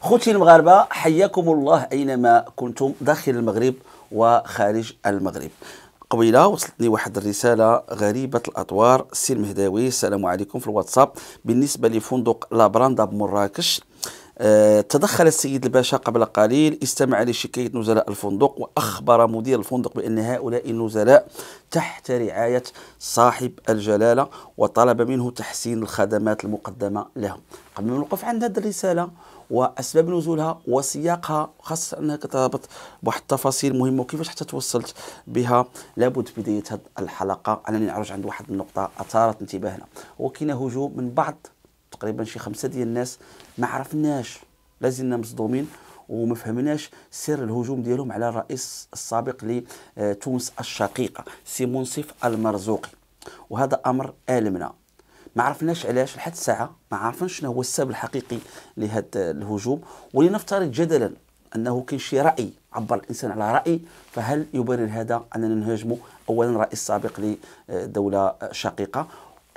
خوتي المغاربة حياكم الله أينما كنتم داخل المغرب وخارج المغرب. قبيلة وصلتني واحد الرسالة غريبة الأطوار. سي المهداوي السلام عليكم في الواتساب. بالنسبة لفندق لابراندا بمراكش أه تدخل السيد الباشا قبل قليل استمع لشكاية نزلاء الفندق وأخبر مدير الفندق بأن هؤلاء النزلاء تحت رعاية صاحب الجلالة وطلب منه تحسين الخدمات المقدمة لهم. قبل ما نوقف عند هذه الرسالة وأسباب نزولها وسياقها خاصة أنها كتربط بواحد التفاصيل مهمة وكيفاش حتى توصلت بها. لابد في بداية هذه الحلقة أنني نعرج عند واحد النقطة أثارت انتباهنا. هو كاين هجوم من بعض تقريبا شي خمسة ديال الناس ما عرفناش لازلنا مصدومين وما فهمناش سر الهجوم ديالهم على الرئيس السابق لتونس الشقيقة سي منصف المرزوقي. وهذا أمر آلمنا. ما عرفناش علاش لحد الساعة ما عرفناش شنو هو السبب الحقيقي لهذا الهجوم. ولنفترض جدلا أنه كاين شي رأي عبر الإنسان على رأي فهل يبرر هذا أننا نهاجموا اولا رئيس سابق لدولة شقيقة؟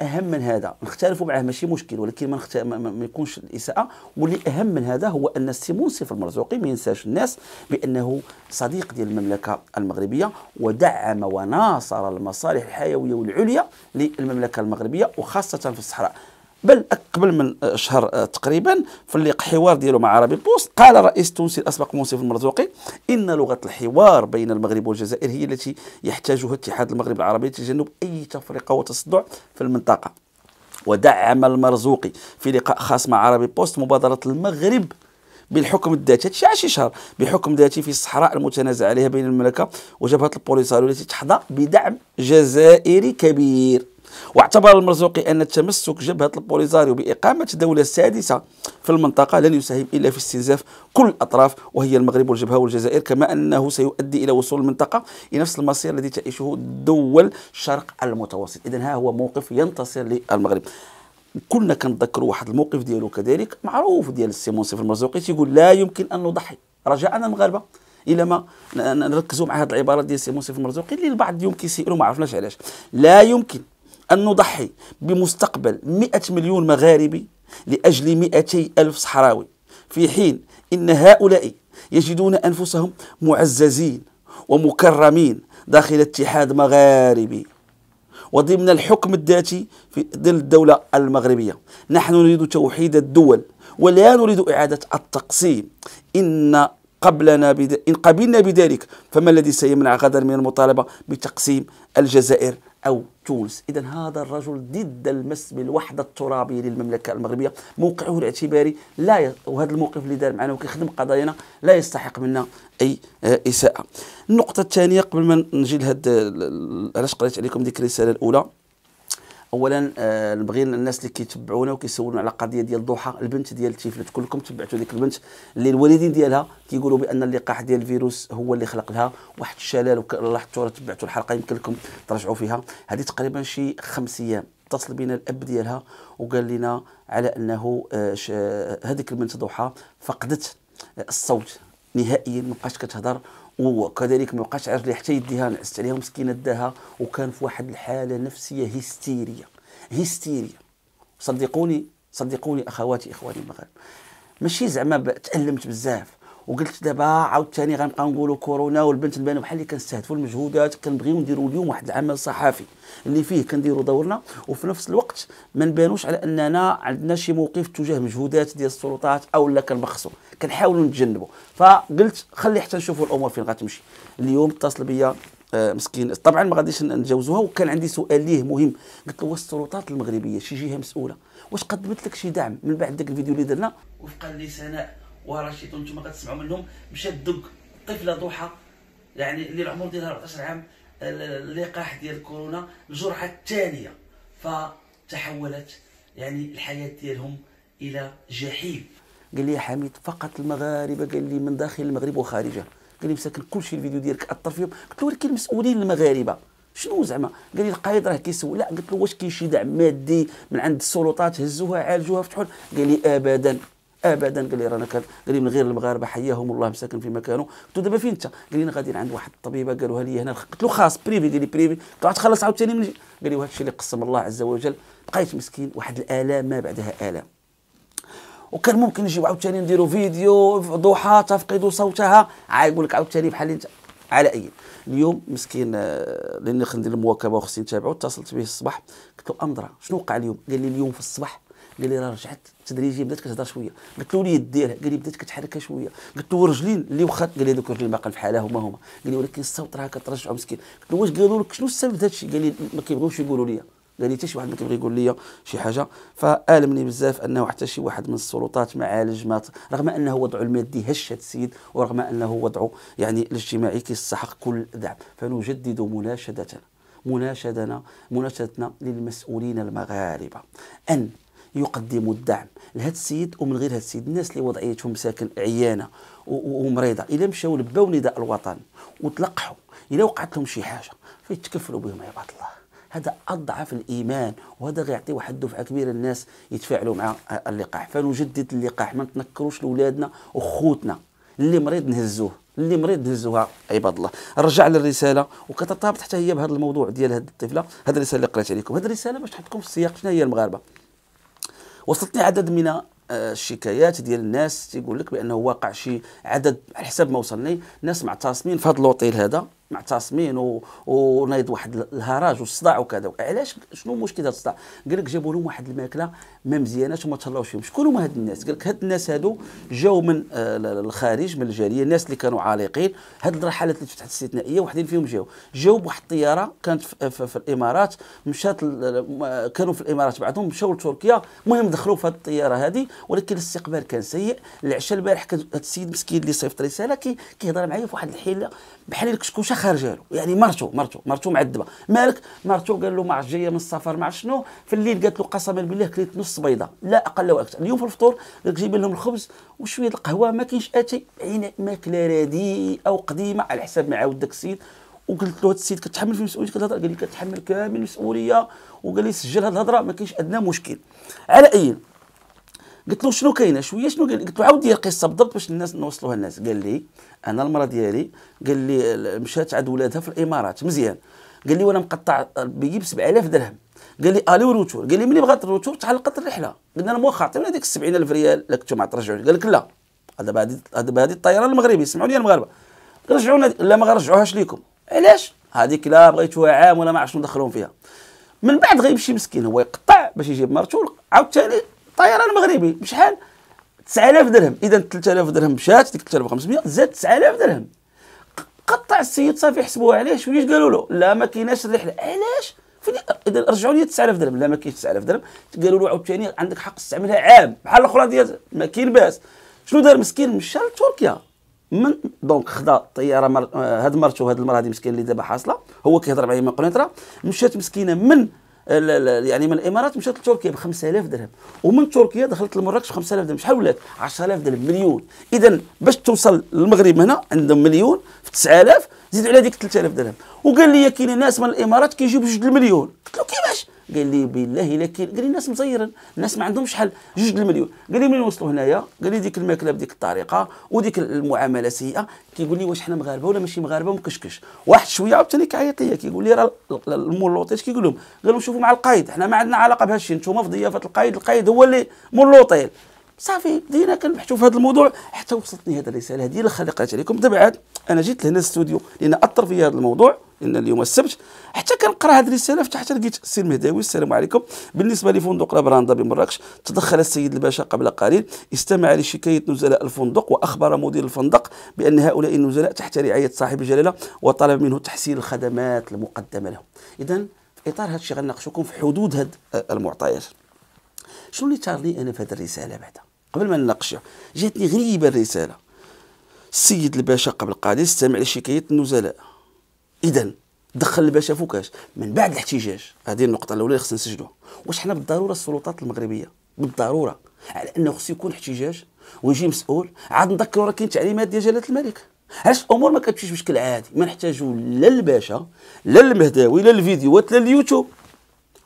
أهم من هذا. نختلفوا معه ماشي مشكل ولكن ما, نخت... ما يكونش الإساءة. واللي أهم من هذا هو أن السي منصف المرزوقي ما ينساش الناس بأنه صديق ديال المملكة المغربية ودعم وناصر المصالح الحيوية والعليا للمملكة المغربية وخاصة في الصحراء. بل قبل من شهر تقريبا في اللي حوار ديالو مع عربي بوست. قال الرئيس التونسي الأسبق منصف المرزوقي إن لغة الحوار بين المغرب والجزائر هي التي يحتاجها اتحاد المغرب العربي لتجنب أي تفرقة وتصدع في المنطقة. ودعم المرزوقي في لقاء خاص مع عربي بوست مبادرة المغرب بالحكم الذاتي. هادشي شي شهر بحكم ذاتي في الصحراء المتنازع عليها بين المملكة وجبهة البوليساريو التي تحظى بدعم جزائري كبير. واعتبر المرزوقي أن تمسك جبهة البوليزاريو بإقامة دولة سادسة في المنطقة لن يساهم إلا في استنزاف كل الأطراف وهي المغرب والجبهة والجزائر كما أنه سيؤدي إلى وصول المنطقة إلى نفس المصير الذي تعيشه دول الشرق المتوسط. إذا ها هو موقف ينتصر للمغرب. كنا كنتذكروا واحد الموقف ديالو كذلك معروف ديال السي منصف المرزوقي تيقول لا يمكن أن نضحي رجاءنا المغاربة إلى ما نركزوا مع هذه العبارات ديال السي منصف المرزوقي اللي البعض يمكن يسيئوا ما عرفناش علاش. لا يمكن أن نضحي بمستقبل 100 مليون مغاربي لأجل 200 ألف صحراوي. في حين إن هؤلاء يجدون أنفسهم معززين ومكرمين داخل اتحاد مغاربي. وضمن الحكم الذاتي في ظل الدولة المغربية نحن نريد توحيد الدول ولا نريد إعادة التقسيم. إن قبلنا بد... إن قبلنا بذلك فما الذي سيمنع غدا من المطالبة بتقسيم الجزائر أو تونس؟ إذا هذا الرجل ضد المس بالوحدة الترابية للمملكة المغربية. موقعه الاعتباري لا ي... وهذا الموقف اللي دار معنا وكيخدم قضايانا لا يستحق منا أي آه، إساءة. النقطة الثانية قبل ما نجي لهذا علاش قريت عليكم ديك الرسالة الأولى؟ اولا آه نبغي الناس اللي كيتبعونا وكيسولونا على قضية ديال ضحى البنت ديال تيفلت كلكم تبعتوا ديك البنت اللي الوالدين ديالها كيقولوا بأن اللقاح ديال الفيروس هو اللي خلق لها واحد الشلال لاحظتوا تبعتوا الحلقة يمكن لكم ترجعوا فيها. هذه تقريبا شي خمس أيام. اتصل بنا الأب ديالها وقال لنا على أنه آه هذيك البنت ضحى فقدت الصوت نهائيا ما بقاش كتهضر. وكذلك ما بقاش عارف حتى يديها نعست عليها مسكينه داها وكان في واحد الحالة نفسية هستيرية هستيرية. صدقوني صدقوني أخواتي إخواني المغاربة. ماشي زعما تألمت بزاف. وقلت دابا عاوتاني غنبقى نقولوا كورونا والبنت نبانوا بحال اللي كنستهدفوا المجهودات كنبغيو نديروا اليوم واحد العمل صحفي اللي فيه كنديروا دورنا وفي نفس الوقت ما نبانوش على أننا عندنا شي موقف تجاه مجهودات ديال السلطات أو لا كنبخسوا كنحاولوا نتجنبوا فقلت خلي حتى نشوفوا الأمور فين غتمشي. اليوم اتصل بيا آه مسكين. طبعا ما غاديش نتجاوزوها وكان عندي سؤال ليه مهم. قلت له واش السلطات المغربية؟ شي جهة مسؤولة. واش قدمت لك شي دعم من بعد داك الفيديو اللي درنا؟ وفقا لسناء ورشيد وأنتم غتسمعوا منهم. مشات دق طفله ضحى يعني اللي العمر ديالها 14 عام اللقاح ديال كورونا الجرعه الثانية فتحولت يعني الحياة ديالهم إلى جحيم. قال لي حميد فقط المغاربة. قال لي من داخل المغرب وخارجة. قال لي مساكن كل شيء الفيديو ديالك اثر فيهم قلت له ولكن المسؤولين المغاربة شنو زعما؟ قال لي القايد راه كيسول. لا قلت له واش كاين شي دعم مادي من عند السلطات؟ هزوها عالجوها فتحوا. قال لي ابدا. ابدا. قال لي رانا قال لي من غير المغاربة حياهم الله مساكن في مكانه. قلت له دابا فين أنت؟ قال لي غادي عند واحد الطبيبة قالوها لي هنا. قلت له خاص privé قال لي privé قلت غتخلص عاوتاني قال لي وهذا الشيء اللي قسم الله عز وجل. بقيت مسكين. واحد الآلام ما بعدها آلام. وكان ممكن نجيو عاوتاني نديروا فيديو ضحى تفقد صوتها. يقول لك عاوتاني بحال أنت. على أي. اليوم مسكين آه، لأني خلينا ندير المواكبة وخصني نتابعو. اتصلت به الصباح. قلت له أمضرة شنو وقع اليوم؟ قال لي اليوم في الصباح قال لي راه رجعت تدريجيا بدات كتهضر شوية. قلت له اليد ديالها قال لي بدات كتحركها شوية. قلت له الرجلين اللي واخا قال لي هذوك الرجلين في حالها هما هما. قال لي ولكن الصوت راه كترجعو مسكين. قلت له واش قالوا لك؟ شنو السبب هذا الشيء؟ قال لي ما كيبغيوش يقولوا لي قال لي حتى شي واحد ما كيبغي يقول لي شي حاجة. فآلمني بزاف أنه حتى شي واحد من السلطات ما عالج ما رغم أنه وضعه المادي هش هذا السيد ورغم أنه وضعه يعني الاجتماعي كيستحق كل دعم فنجدد مناشدتنا مناشدنا مناشدتنا للمسؤولين المغاربة. أن يقدموا الدعم لهذا السيد ومن غير هذا السيد. الناس اللي وضعيتهم ساكن عيانة ومريضة إلا مشاو لباو نداء الوطن وتلقحوا إلا وقعت لهم شي حاجة فيتكفلوا بهم عباد الله. هذا أضعف الإيمان وهذا غيعطي واحد الدفعة كبيرة الناس يتفاعلوا مع اللقاح. فنجدد اللقاح ما نتنكروش لاولادنا وخوتنا. اللي مريض نهزوه اللي مريض نهزوها عباد الله. رجع للرسالة وكترتبط حتى هي بهذا الموضوع ديال هذه الطفلة. هذه الرسالة اللي قريت عليكم هذه الرسالة باش تحطكم في السياق شنو هي المغاربة؟ وصلتني عدد من آه، الشكايات ديال الناس تيقول لك بأنه واقع شي عدد على حسب ما وصلني. ناس معتصمين في هذا اللوطيل هذا. معتصمين. ونايض واحد الهراج والصداع وكذا. علاش؟ شنو مشكل هذا الصداع؟ قال لك جابوا لهم واحد الماكلة ما مزياناش وما تهلاوش فيهم. شكون هما هاد الناس؟ قال لك هاد الناس هادو جاوا من آه الخارج من الجالية الناس اللي كانوا عالقين. هاد الرحلات اللي فتحت استثنائيه وحدين فيهم جاوا جاوا بواحد الطيارة كانت في, في, في الإمارات مشات كانوا في الإمارات بعضهم مشاو لتركيا. المهم دخلوا في هاد الطيارة هذه ولكن الاستقبال كان سيء. العشاء البارح كان هاد السيد مسكين اللي صيفط رسالة كيهضر معايا في واحد الحيلة بحال الكشكوشة خارجة له. يعني مرته مرته مرته معذبة. مالك مرته قال له ما عرفت جاية من السفر ما عرفت شنو. في الليل قالت له قسما بالله كليت نص بيضة. لا أقل ولا أكثر. اليوم في الفطور قال جايب لهم الخبز وشوية القهوة ما كاينش أتي. يعني ماكلة رديئة أو قديمة على حساب ما عاود داك السيد. وقلت له هذا السيد كتحمل في مسؤوليتك الهضره قال لي كتحمل كامل المسؤوليه وقال لي سجل هذه الهضرة ما كاينش ادنى مشكل. على أي قلت له شنو كاينة؟ شوية شنو قال قلت له عاود لي القصة بالضبط باش الناس نوصلوها الناس قال لي أنا المراه ديالي قال لي مشات عند ولادها في الإمارات مزيان. قال لي وأنا مقطع بيجيب 7000 درهم. قال لي aller-retour قال لي ملي بغات ال retour تعلقت الرحلة. قلنا أنا موخر عطينا هذيك 70000 ريال لك أنتم ترجعوا قال لك لا هذا بعد هذا هذه الطيران المغربي سمعوني المغاربة. رجعونا لا ما غنرجعوهاش ليكم. علاش؟ هذيك لا بغيتوها عام ولا ما عرفت شنو ندخلهم فيها. من بعد غيمشي مسكين هو يقطع باش يجيب مرتو. عاوتاني طيران مغربي بشحال؟ 9000 درهم. إذا 3000 درهم مشات ديك 3500 زاد 9000 درهم. قطع السيد صافي حسبوها عليه شوية قالوا له؟ لا ما كايناش الرحلة. علاش؟ إذا رجعوا لي 9000 درهم. لا ما كاينش 9000 درهم. قالوا له عاوتاني عندك حق تستعملها عام. بحال الأخرى ديال ما كاين باس. شنو دار مسكين؟ مشى لتركيا. من؟ donc خدا طيارة مر... هاد مرته هاد المراه هذه مسكين اللي دابا حاصلة. هو كيهضر معايا من قنيطرة. مشات مسكينة من يعني من الإمارات مشات لتركيا ب 5000 درهم ومن تركيا دخلت لمراكش ب 5000 درهم. شحال ولات؟ 10000 درهم مليون. اذا باش توصل للمغرب هنا عندهم مليون في 9000 زيدوا على ديك 3000 درهم. وقال لي كاين ناس من الإمارات كيجيبوا جوج المليون. قلت له كيفاش؟ قال لي بالله كاين قال لي الناس مزيرين الناس ما عندهمش شحال جوج المليون. قال لي منين وصلوا هنايا؟ قال لي ديك الماكلة بديك الطريقة وديك المعاملة سيئة. كيقول لي واش حنا مغاربة ولا ماشي مغاربة؟ مكشكش. واحد شوية عاوتاني كيعيط لي كيقول لي راه المول كيقول لهم؟ قال لهم شوفوا مع القايد حنا ما عندنا علاقة بهذا الشيء. أنتم في ضيافة القايد القايد هو اللي مول لوطيل صافي بدينا كنبحثوا في هذا الموضوع. حتى وصلتني هذه الرسالة هذه اللي خلقت عليكم دابا عاد أنا جيت لهنا الاستوديو لأن أثر في هذا الموضوع لأن اليوم السبت. حتى كنقرأ هذه الرسالة فتحت لقيت السي المهداوي السلام عليكم. بالنسبة لفندق لابراندا بمراكش تدخل السيد الباشا قبل قليل. استمع لشكاية نزلاء الفندق وأخبر مدير الفندق بأن هؤلاء النزلاء تحت رعاية صاحب الجلاله وطلب منه تحسين الخدمات المقدمة لهم. اذا في إطار هذا الشيء غنناقشكم في حدود هذه المعطيات. شنو اللي تار لي أنا في هذه الرسالة بعدا؟ قبل ما نناقشها جاتني غريبة الرسالة. السيد الباشا قبل قليل استمع لشكاية النزلاء. اذا دخل الباشا فوكاش من بعد الاحتجاج. هذه النقطة الأولى اللي خصنا نسجلوها. واش حنا بالضرورة السلطات المغربية؟ بالضرورة. على أنه خص يكون احتجاج ويجي مسؤول. عاد نذكروا راه كاين تعليمات ديال جلالة الملك. علاش الأمور ما كتمشيش بشكل عادي؟ ما نحتاجوا لا الباشا لا المهداوي لا الفيديوهات لا اليوتيوب.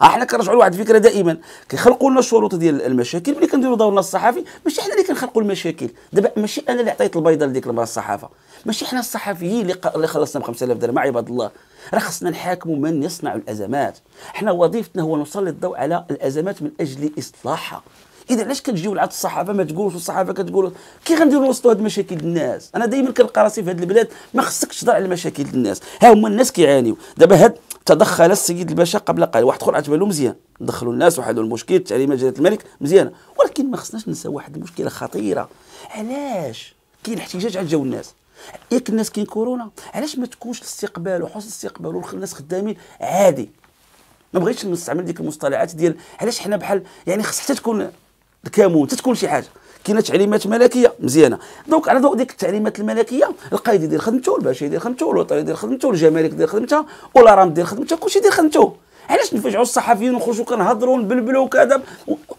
إحنا كنرجعوا لواحد الفكرة دائما. كيخلقوا لنا الشروط ديال المشاكل ملي كنديروا دورنا الصحفي ماشي حنا اللي كنخلقوا المشاكل. دابا ماشي أنا اللي عطيت البيضة لديك المرأة الصحافة. ماشي حنا الصحفيين اللي اللي خلصنا ب 5000 درهم عباد الله. راه خصنا نحاكموا من يصنع الأزمات. حنا وظيفتنا هو نسلط الضوء على الأزمات من أجل إصلاحها. إذا علاش كتجيو لعند الصحافة ما تقولوش الصحافة كتقول كي غنديروا نوصلوا هاد المشاكل الناس أنا دائما كنلقى راسي في هاد البلاد ما خصكش تهضر على مشاكل الناس ها هما الناس كيعانيو. دابا هاد تدخل السيد الباشا قبل قليل. واحد آخر عتبان له مزيان. دخلوا الناس وحلوا المشكل تعليمات جلاله الملك مزيانه ولكن ما خصناش ننسى واحد المشكلة خطيرة. علاش؟ كاين احتجاج على جو الناس. ياك الناس كاين كورونا. علاش ما تكونش الاستقبال وحسن الاستقبال والناس خدامين؟ عادي. ما بغيتش نستعمل ديك المصطلحات ديال علاش حنا بحال يعني خص حتى تكون الكامون حتى تكون شي حاجة. كاينة تعليمات ملكية. مزيانة. donc على ضوء ديك التعليمات الملكية القايد يدير خدمته الباشا يدير خدمته والوطني يدير خدمته والجمارك يدير خدمتها وال RAM يدير خدمتها كلشي يدير خدمته. علاش نفجعوا الصحفيين ونخرجوا كنهضروا ونبلبلوا وكذا؟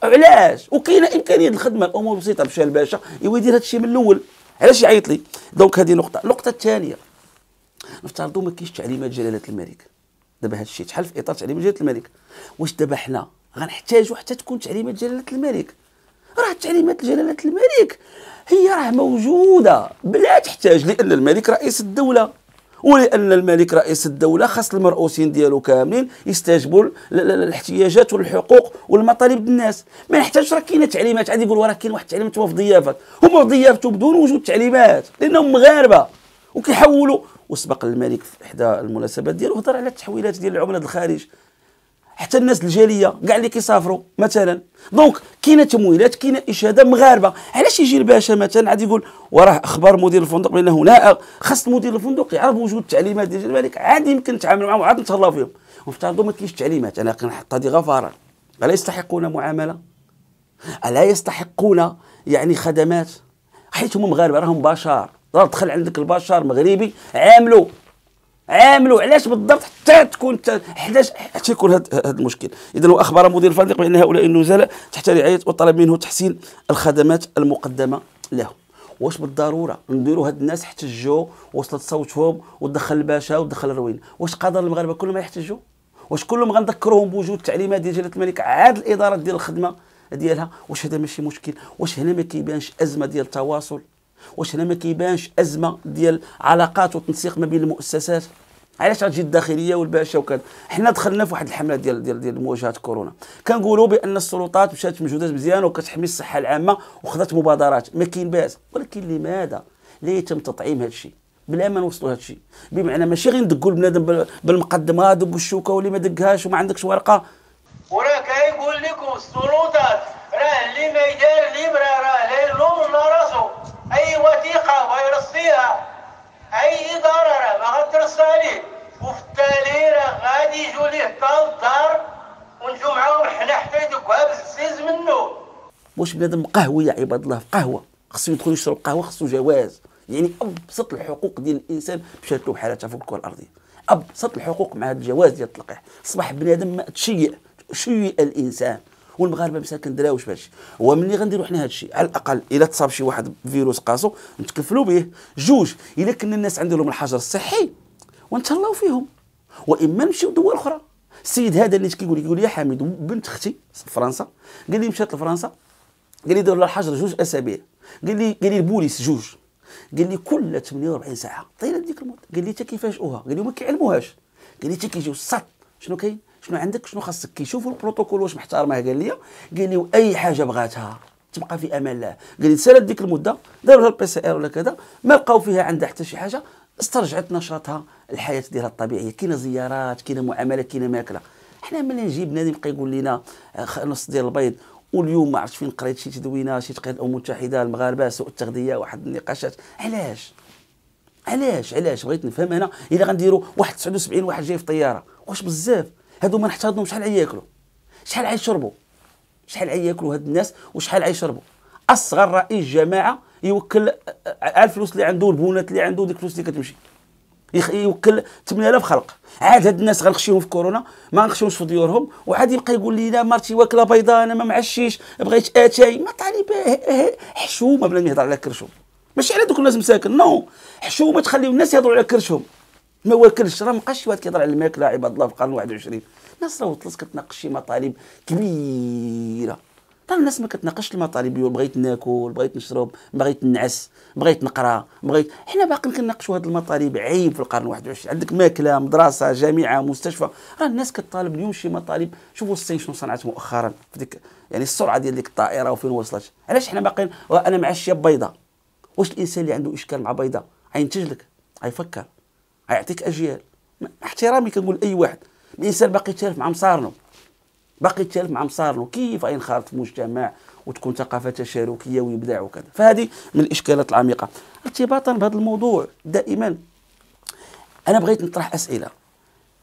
علاش؟ وكاينة إمكانية الخدمة. الأمور بسيطة مشى الباشا يدير هذا الشيء من الأول. علاش يعيط لي؟ دونك هذه نقطة. النقطة الثانية نفترضوا ما كاينش تعليمات جلالة الملك. دابا هذا الشيء شحال في إطار تعليمات جلالة الملك. واش دابا حنا غنحتاجوا حتى تكون تعليمات جلالة الملك؟ راه تعليمات جلالة الملك هي راه موجودة بلا تحتاج لأن الملك رئيس الدولة. ولأن الملك رئيس الدولة خاص المرؤوسين ديالو كاملين يستجبوا للاحتياجات والحقوق والمطالب الناس. ما نحتاجش راه كاينة تعليمات. عادي يقول راه كاين واحد التعليمات هو في ضيافات هما في ضيافته بدون وجود تعليمات لأنهم مغاربة. وكيحولوا. وسبق الملك في إحدى المناسبات ديالو هضر على التحويلات ديال العملة الخارج. حتى الناس الجالية كاع اللي كيسافروا مثلا. دونك كاينة تمويلات كاينة إشادة مغاربة. علاش يجي الباشا مثلا عاد يقول وراه أخبار مدير الفندق بان هنا خاص مدير الفندق يعرف وجود التعليمات ديال الملك عادي يمكن نتعامل معهم وعاد نتهلاو فيهم. ونفترضوا ما كاينش تعليمات. أنا كنحط هذه غفارا ألا يستحقون معاملة؟ ألا يستحقون يعني خدمات؟ حيت هما مغاربة راهم بشر. دخل عندك البشر مغربي عاملوا. عاملوا علاش بالضبط حتى تكون حتى حتى يكون هذا المشكل. اذا وأخبر مدير الفندق بأن هؤلاء النزلاء تحت رعاية وطلب منه تحسين الخدمات المقدمة لهم. واش بالضرورة نديروا هاد الناس احتجوا وصلت صوتهم ودخل الباشا ودخل الروين. واش قادر المغاربة؟ كلهم يحتجوا. واش كلهم غنذكروهم بوجود التعليمات ديال جلالة الملك؟ عاد الادارات ديال الخدمة ديالها. واش هذا ماشي مشكل؟ واش هنا ما كيبانش أزمة ديال التواصل؟ واش هنا ما كيبانش أزمة ديال علاقات وتنسيق ما بين المؤسسات؟ علاش غتجي الداخلية والباشا وكذا؟ حنا دخلنا في واحد الحملة ديال ديال ديال مواجهة كورونا. كنقولوا بأن السلطات مشات مجهودات مزيان وكتحمي الصحة العامة وخذت مبادرات. ما كاين باس. ولكن لماذا؟ لا يتم تطعيم هذا الشيء. بلا ما نوصلوا هذا الشيء. بمعنى ماشي غير ندقوا البنادم بالمقدمة دق الشوكه واللي ما دقهاش وما عندكش ورقة. وراه كيقول لكم السلطات راه اللي ما يدار الابره راه لا يلوم راسو فيروس فيها أي إدارة راه ما التالي راه غادي يجوا ليه حتى للدار ونجوا معاهم حنا حتى يدقوها بالزيز منه واش بنادم قهوة يا عباد الله؟ في قهوة. خصو يدخل يشرب قهوة خصو جواز. يعني أبسط الحقوق ديال الإنسان مشات له بحالتها فوق الكرة الأرضية. أبسط الحقوق مع هذا الجواز ديال التلقيح. أصبح بنادم ما تشيع شيء الإنسان. والمغاربة مساكن دراوش بهادشي. هو ملي غنديروا حنا هادشي على الأقل إلا تصاب شي واحد فيروس قاسو نتكفلوا به. جوج إلا كنا الناس عندهم الحجر الصحي ونتهلاو فيهم. وإما نمشيو دول أخرى. السيد هذا اللي كيقول يقول يا حميد بنت أختي في فرنسا قال لي مشات لفرنسا قال لي لها الحجر جوج أسابيع. قال لي قال لي البوليس جوج. قال لي كل 48 ساعة طيلة ديك المدة. قال لي حتى كيفاجئوها قال لي ما كيعلموهاش. قال لي حتى كيجيو السط شنو كاين؟ شنو عندك؟ شنو خاصك كيشوفوا البروتوكول؟ واش محترمه قال لي قال لي أي حاجة بغاتها تبقى في أمان الله. قال لي سالت ديك المدة داروا لها ال PCR ولا كذا ما لقاو فيها عندها حتى شي حاجة استرجعت نشاطها الحياة ديالها الطبيعية. كاينة زيارات كاينة معاملات كاينة ماكله حنا ملي نجي بنادم يبقى يقول لنا آه، نص ديال البيض واليوم ما عرفتش فين قريت شي تدوينة شي تقرير الامم المتحده المغاربة سوء التغذية واحد النقاشات. علاش؟ علاش؟ علاش؟ بغيت نفهم أنا إلا غنديروا واحد 79 واحد جاي في طيارة. واش بزاف؟ هادو ما نحتاضنهم شحال عياكلوا شحال عيشربوا شحال عياكلوا هاد الناس وشحال عيشربوا أصغر رئيس جماعة يوكل على الفلوس اللي عنده البونات اللي عنده ديك الفلوس اللي كتمشي. يوكل 8000 خلق. عاد هاد الناس غنخشيهم في كورونا ما غنخشيوش في ديورهم وعاد يبقى يقول لي لا مرتي واكله بيضاء أنا ما معشيش بغيت آتاي. ما طالب حشومة بلا ما يهضر على كرشهم. ماشي على دوك الناس مساكن non. حشومة تخليو الناس يهضروا على كرشهم. ما واكلش راه مابقاش شي واحد كيهضر على الماكله عباد الله في القرن 21 الناس راه وصلت كتناقش شي مطالب كبيرة. ترى الناس ما كتناقش المطالب ديال بغيت ناكل بغيت نشرب بغيت نعس بغيت نقرا بغيت حنا باقيين كنناقشوا هذه المطالب عيب في القرن 21 عندك ماكلة مدرسة جامعة مستشفى. راه الناس كطالب اليوم شي مطالب. شوفوا الصين شنو صنعت مؤخرا في ديك يعني السرعة ديال ديك الطائرة وفين وصلت. علاش حنا باقيين؟ أنا مع الشياب بيضاء. واش الإنسان اللي عنده إشكال مع بيضاء؟ غينتج لك غيفكر غيعطيك أجيال. احترامي كنقول أي واحد. الإنسان باقي يتالف مع مصارنو باقي يتالف مع مصارنو كيف ينخرط في مجتمع وتكون ثقافة تشاركية ويبدع وكذا. فهذه من الإشكالات العميقة. ارتباطا بهذا الموضوع. دائما أنا بغيت نطرح أسئلة.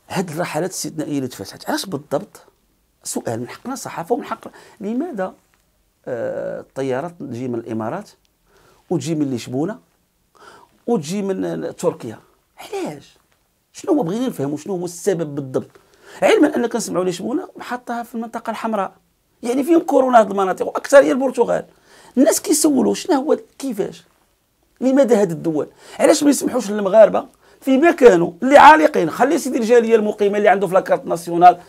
هذه الرحلات الاستثنائيه اللي تفتحت علاش بالضبط؟ سؤال من حقنا الصحافه ومن حق لماذا؟ آه، الطيارات تجي من الإمارات وتجي من لشبونة وتجي من تركيا؟ علاش؟ شنو هو بغينا نفهموا شنو هو السبب بالضبط؟ علما أن كنسمعوا لشبونه حطها في المنطقة الحمراء. يعني فيهم كورونا هذه المناطق وأكثر هي البرتغال. الناس كيسولوا شنو هو كيفاش؟ لماذا هذه الدول؟ علاش ما يسمحوش للمغاربة في مكانه اللي عالقين؟ خلي سيدي الجالية المقيمة اللي عنده في لاكارت ناسيونال.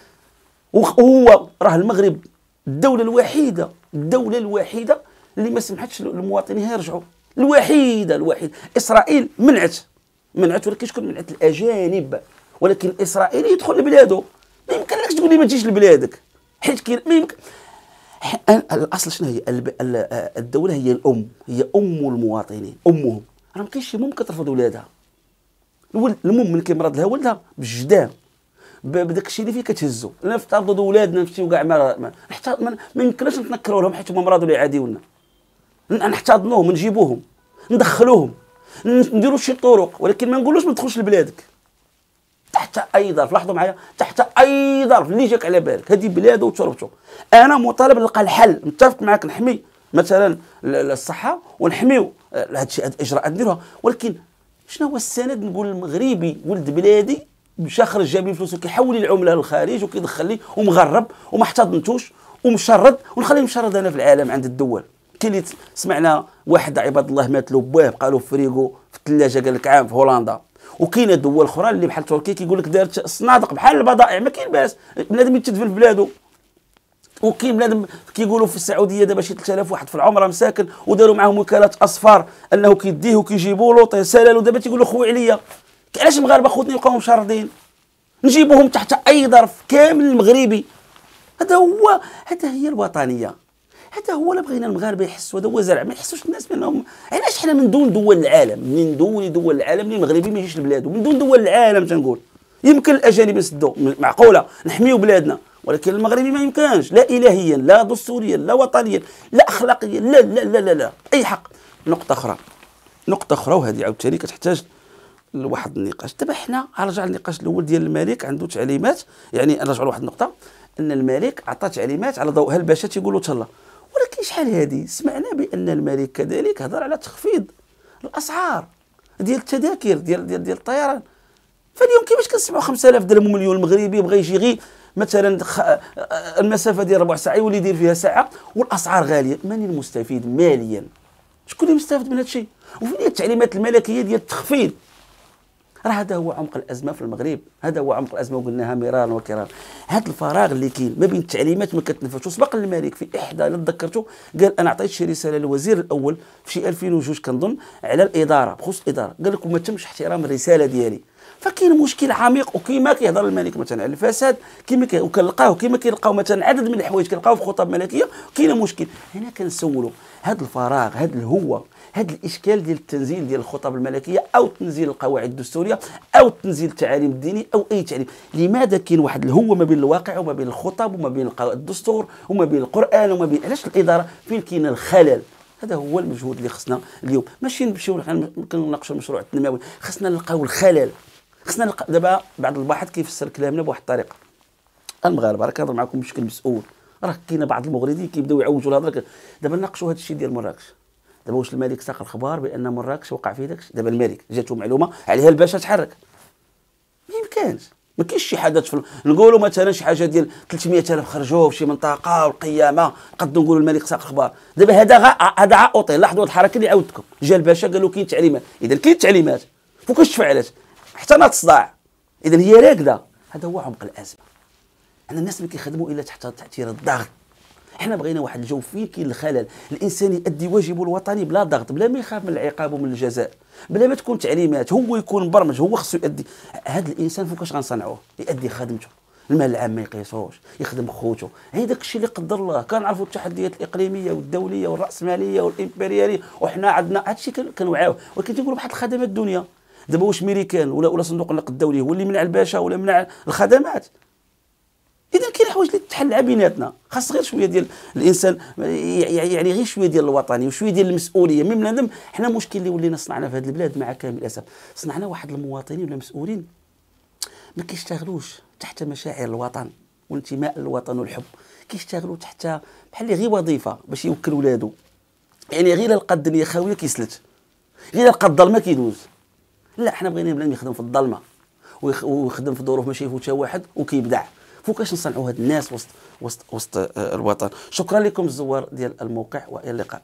وهو راه المغرب الدولة الوحيدة الدولة الوحيدة اللي ما سمحتش للمواطنين يرجعوا الوحيدة الوحيدة. إسرائيل منعت. منعت ولكن شكون منعت الأجانب ولكن الإسرائيلي يدخل لبلاده. ما يمكنلكش تقول لي ما تجيش لبلادك. حيت كاين ما يمكن الأصل شنو هي؟ الدولة هي الأم هي أم المواطنين أمهم. راه ما كاينش شي مم كترفض ولادها. المهم من كيمرض لها ولدها بالجدام بداك الشيء اللي فيه كتهزو. نفترضوا ولادنا نمشيو كاع ما ما, ما يمكنش نتنكروا لهم حيت هما مرضوا اللي عاديونا نحتضنوهم نجيبوهم ندخلوهم. نديروا شي طرق ولكن ما نقولوش ما تدخلش لبلادك. تحت أي ظرف لاحظوا معايا؟ تحت أي ظرف اللي جاك على بالك. هذه بلاده وتربته أنا مطالب نلقى الحل. متفق معك نحمي مثلا الصحة ونحميو هذا الشيء الإجراءات نديروها. ولكن شنو هو السند نقول المغربي؟ ولد بلادي مشى خرج جاب لي فلوس وكيحول العملة للخارج وكيدخل لي ومغرب وما احتضنتوش ومشرد ونخليه مشرد أنا في العالم عند الدول. كاين اللي سمعنا واحد عباد الله مات له بواه بقى له فريغو في الثلاجة قال لك عام في هولندا. وكاينه دول أخرى اللي بحال تركيا كيقول لك دارت صنادق بحال البضائع ما كاين باس. بنادم يتدفن في بلادو وكاين بنادم كيقولوا في السعودية دابا شي 3000 واحد في العمره مساكن وداروا معاهم وكالات أصفار أنه كيديه وكيجيبوا له طيب ودابا تيقول له خوي عليا علاش المغاربه خوتني يبقاو مشردين نجيبوهم تحت أي ظرف كامل المغربي. هذا هو هذا هي الوطنية. هذا هو اللي بغينا المغاربة يحسوا هذا هو زرع ما يحسوش الناس بأنهم علاش حنا من دون دول العالم؟ من دون دول العالم اللي المغربي ما يجيش لبلاده من دون دول العالم تنقول يمكن الأجانب يسدوا معقولة نحميو بلادنا ولكن المغربي ما يمكنش لا الهيا لا دستوريا لا وطنيا لا اخلاقيا لا لا لا لا, لا. أي حق. نقطة أخرى نقطة أخرى وهذه عاوتاني كتحتاج لواحد النقاش. دابا حنا نرجع للنقاش الأول ديال الملك عنده تعليمات يعني نرجع لواحد النقطة أن الملك عطى تعليمات على ضوءها الباشا تيقولوا تهلا؟ ولكن شحال هذه سمعنا بأن الملك كذلك هضر على تخفيض الأسعار ديال التذاكر ديال ديال ديال الطيران. فاليوم كيفاش كنسمعوا 5000 درهم ومليون مغربي بغى يجي غير؟ مثلا المسافة ديال ربع ساعة يولي يدير فيها ساعة والأسعار غالية. من المستفيد ماليا؟ شكون اللي مستفيد من هذا الشيء؟ وفين التعليمات الملكية ديال التخفيض؟ راه هذا هو عمق الأزمة في المغرب. هذا هو عمق الأزمة وقلناها مرارا وكرارا. هذا الفراغ اللي كاين ما بين التعليمات ما كتنفذش. وسبق الملك في إحدى اللي تذكرته قال أنا عطيت شي رسالة للوزير الأول في شي 2002 كنظن على الإدارة بخصوص الإدارة. قال لك وما تمش احترام الرسالة ديالي. فكاين مشكل عميق وكيما كيهضر الملك مثلا على الفساد كيما وكنلقاو كيما كيلقاو مثلا عدد من الحوايج كنلقاو في خطب ملكية كاين مشكل. هنا كنسولوا هذا الفراغ هذا الهوة هذا الإشكال ديال التنزيل ديال الخطب الملكية أو تنزيل القواعد الدستورية أو تنزيل التعاليم الديني أو أي تعليم. لماذا كاين واحد الهوة ما بين الواقع وما بين الخطب وما بين الدستور وما بين القرآن وما بين علاش الإدارة فين كاين الخلل؟ هذا هو المجهود اللي خصنا اليوم. ماشي نمشيو كنناقشوا المشروع التنموي. خصنا نلقاو الخلل. خصنا نلقى دابا بعض الباحث كيفسر كلامنا بواحد الطريقة. المغاربة راه كنهضر معكم بشكل مسؤول. راه كاين بعض المغرضين كيبداو يعوجوا الهضره دابا ناقشوا هذا الشيء ديال مراكش. دابا واش الملك ساق الخبر بان مراكش وقع فيه داكشي؟ دابا الملك جاتو معلومة عليها الباشا تحرك. ما يمكنش. ما كاينش شي حدث في نقولوا مثلا شي حاجة ديال 300000 خرجوا في شي منطقة والقيامة قد نقولوا الملك ساق الخبر دابا هذا هذا عاوطي لاحظوا الحركة اللي عاودتكم. جا الباشا قال له كاين تعليمات. اذا كاين تعليمات. فوقاش تفعلت حتى ناض الصداع اذا هي راكدة. هذا هو عمق الأزمة. أن الناس ما كيخدموا إلا تحت تأثير الضغط. حنا بغينا واحد الجو فيه كاين الخلل. الإنسان يؤدي واجبه الوطني بلا ضغط بلا ما يخاف من العقاب ومن الجزاء بلا ما تكون تعليمات هو يكون مبرمج هو خصو يؤدي. هذا الإنسان فوقاش غنصنعوه؟ يؤدي خدمته. المال العام ما يقيسوش يخدم خوتو هي داك الشيء اللي قدر الله. كنعرفوا التحديات الإقليمية والدولية والرأسمالية والإمبريالية وحنا عندنا هذا الشيء كنوعاوه. ولكن تنقولوا بواحد الخدمات الدنيا. دابا واش ميريكان ولا ولا صندوق النقد الدولي هو اللي منع الباشا ولا منع الخدمات؟ إذا كاين حوايج اللي تحل بيناتنا خاص غير شوية ديال الإنسان يعني غير شوية ديال الوطنيه وشوية ديال المسؤولية. من بنادم حنا المشكل اللي ولينا صنعنا في هذه البلاد مع كامل الأسف. صنعنا واحد المواطنين ولا مسؤولين ما كيشتغلوش تحت مشاعر الوطن والانتماء للوطن والحب. كيشتغلوا تحت بحال غير وظيفة باش يوكل ولادو. يعني غير لقى الدنيا خاويه كيسلت. غير لقى الظلمة كيدوز. لا حنا بغينا بنادم يخدم في الظلمة ويخدم في ظروف ماشي يفوتها واحد وكيبدع. فوقاش نصنعوا هاد الناس وسط وسط وسط آه، الوطن؟ شكرا لكم الزوار ديال الموقع وإلى اللقاء.